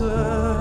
answer.